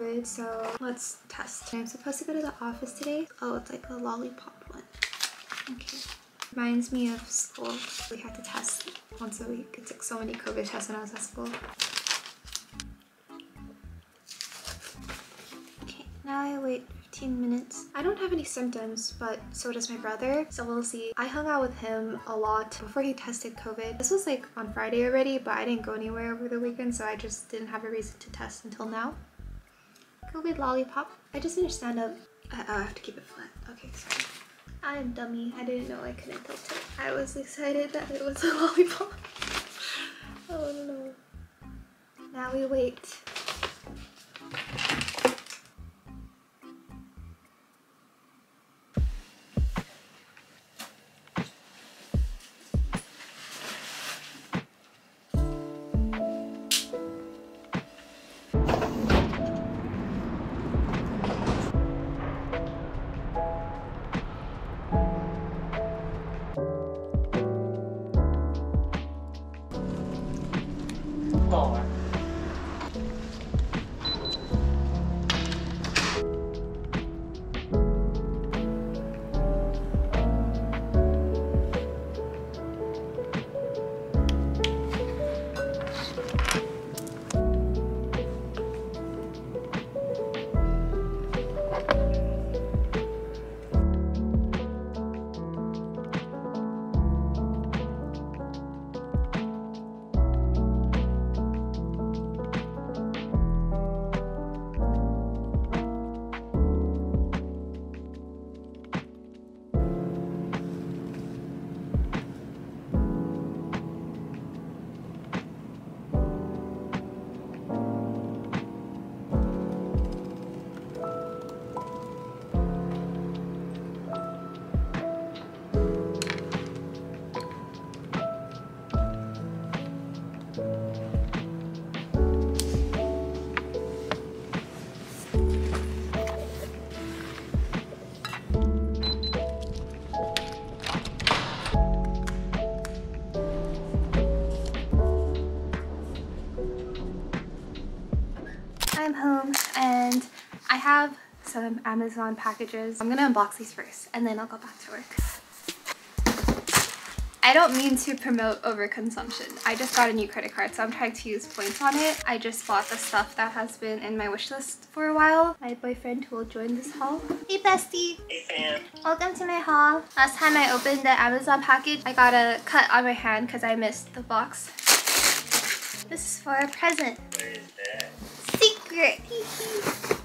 COVID, so let's test. I'm supposed to go to the office today. Oh, it's like a lollipop one. Okay. Reminds me of school. We had to test once a week. I took so many COVID tests when I was at school. Okay, now I wait 15 minutes. I don't have any symptoms, but so does my brother. So we'll see. I hung out with him a lot before he tested COVID. This was like on Friday already, but I didn't go anywhere over the weekend, so I just didn't have a reason to test until now. COVID lollipop. I just understand up. I, oh, I have to keep it flat. Okay, sorry. I'm dummy. I didn't know I couldn't tilt it. I was excited that it was a lollipop. oh no. Now we wait. I'm home and I have some Amazon packages. I'm gonna unbox these first and then I'll go back to work. I don't mean to promote overconsumption. I just got a new credit card, so I'm trying to use points on it. I just bought the stuff that has been in my wish list for a while. My boyfriend will join this haul. Hey bestie! Hey fam. Welcome to my haul. Last time I opened the Amazon package, I got a cut on my hand because I missed the box. This is for a present. What is that? Secret!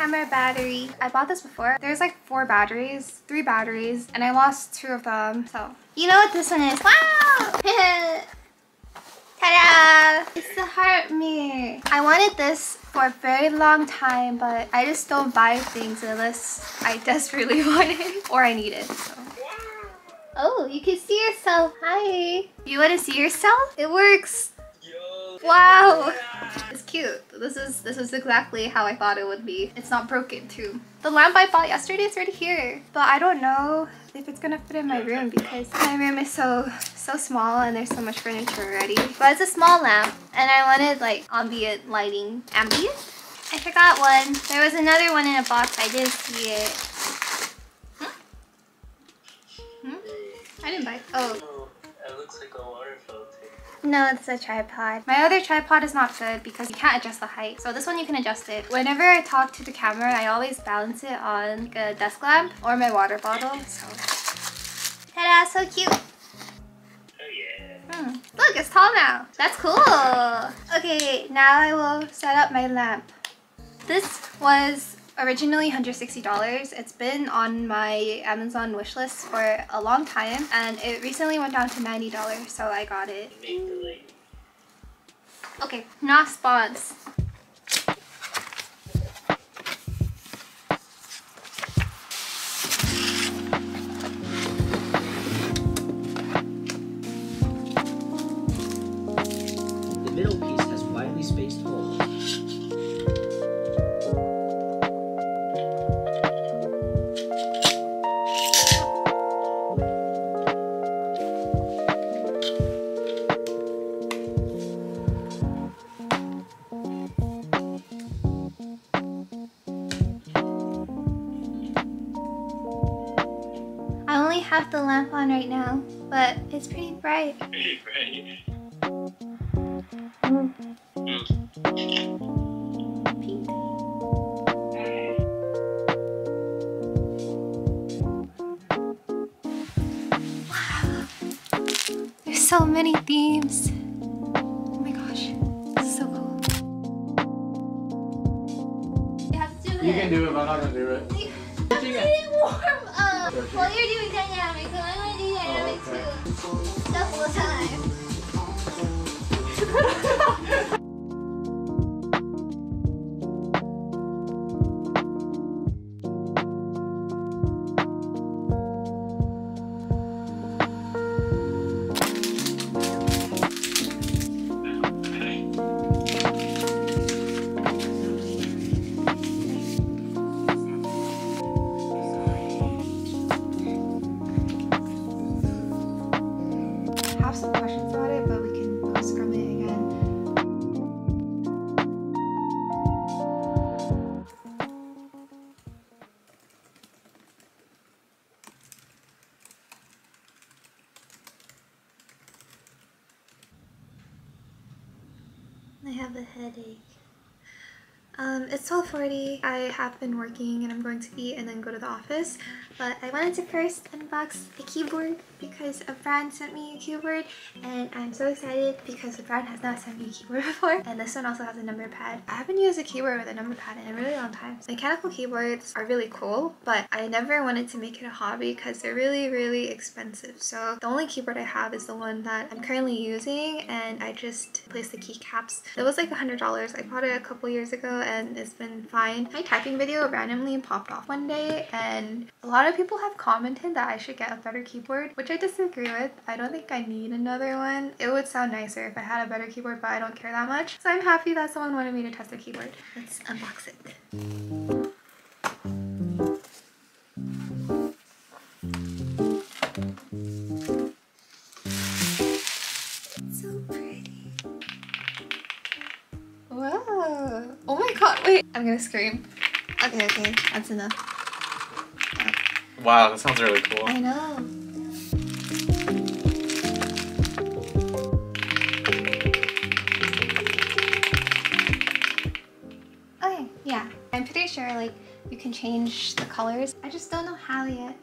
Camera battery. I bought this before. There's like four batteries, three batteries, and I lost two of them, so. You know what this one is? Wow! Ta-da! It's the heart mirror. I wanted this for a very long time, but I just don't buy things unless I desperately want it or I need it, so. Oh, you can see yourself. Hi. You want to see yourself? It works. Wow. It's cute. This is this is exactly how I thought it would be. It's not broken too. The lamp I bought yesterday is right here. But I don't know if it's gonna fit in my room because my room is so so small and there's so much furniture already. But it's a small lamp and I wanted like ambient lighting. Ambient? I forgot one. There was another one in a box. I didn't see it. Hmm? Hmm? I didn't buy Oh. Oh, that looks like a water filter. No, it's a tripod. My other tripod is not good because you can't adjust the height. So this one you can adjust it. Whenever I talk to the camera, I always balance it on like a desk lamp or my water bottle. So, ta-da, so cute. Oh. Hmm. Look, it's tall now. That's cool. Okay, now I will set up my lamp. This was originally $160. It's been on my Amazon wish list for a long time and it recently went down to $90 so I got it. Make the light. Okay, not spawns. Have the lamp on right now, but it's pretty bright. right. Pink. Wow. There's so many themes. Oh my gosh. This is so cool. You have to do You can do it, but I'm not gonna do it. I'm getting warm up. Well, you're doing dynamic, so I'm gonna do dynamic Oh, okay. too. Double time. have a headache. Um, it's 12.40. I have been working and I'm going to eat and then go to the office. But I wanted to first unbox the keyboard because a friend sent me a keyboard and I'm so excited because a friend has not sent me a keyboard before. And this one also has a number pad. I haven't used a keyboard with a number pad in a really long time. Mechanical keyboards are really cool, but I never wanted to make it a hobby because they're really, really expensive. So the only keyboard I have is the one that I'm currently using and I just placed the keycaps. It was like $100. I bought it a couple years ago and it's been fine. My typing video randomly popped off one day and a lot of people have commented that I should get a better keyboard, which I disagree with. I don't think I need another one. It would sound nicer if I had a better keyboard, but I don't care that much. So I'm happy that someone wanted me to test the keyboard. Let's unbox it. Wait. I'm gonna scream. Okay, okay, that's enough. Wow, that sounds really cool. I know. Okay, yeah. I'm pretty sure like you can change the colors. I just don't know how yet.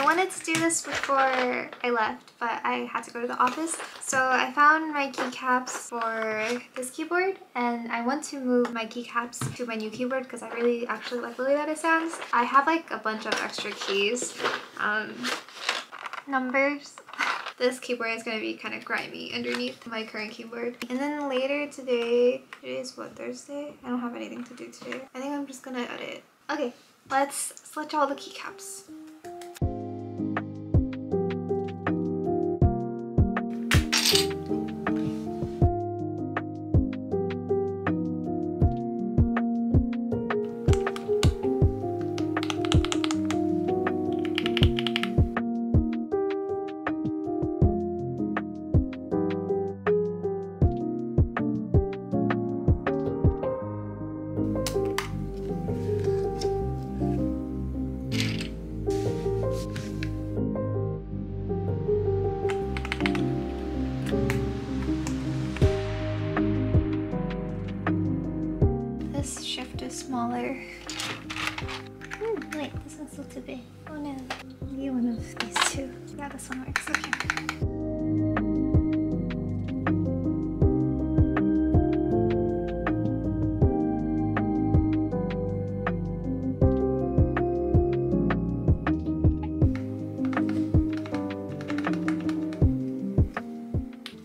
I wanted to do this before I left, but I had to go to the office. So I found my keycaps for this keyboard and I want to move my keycaps to my new keyboard because I really actually like the way that it sounds. I have like a bunch of extra keys, um, numbers. This keyboard is going to be kind of grimy underneath my current keyboard. And then later today, today is what, Thursday? I don't have anything to do today. I think I'm just going to edit. Okay, let's switch all the keycaps. Smaller. Ooh, wait, this one's still too big. Oh no. Maybe one of these two. Yeah, this one works. Okay.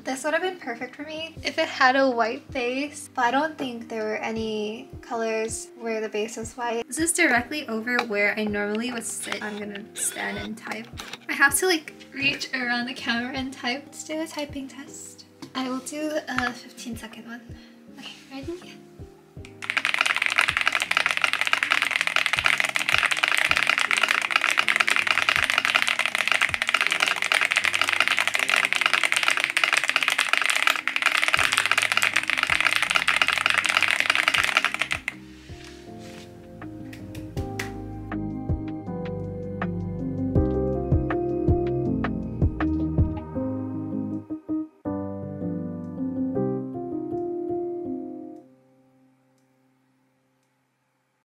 This would have been perfect for me if it had a white base, but I don't think there were any colors where the base is white. This is directly over where I normally would sit. I'm gonna stand and type. I have to like reach around the camera and type. Let's do a typing test. I will do a 15 second one. Okay, ready?